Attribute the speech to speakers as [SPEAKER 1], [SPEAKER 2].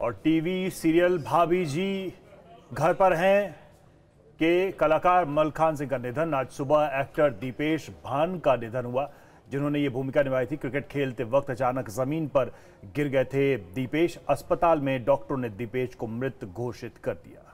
[SPEAKER 1] और TV serial भाभी जी घर पर हैं, के कलाकार मलखान सिंह का निधन। आज सुबह एक्टर दीपेश भान का निधन हुआ, जिन्होंने ये भूमिका निभाई थी। क्रिकेट खेलते वक्त अचानक ज़मीन पर गिर गए थे दीपेश। अस्पताल में डॉक्टरों ने दीपेश को मृत घोषित कर दिया।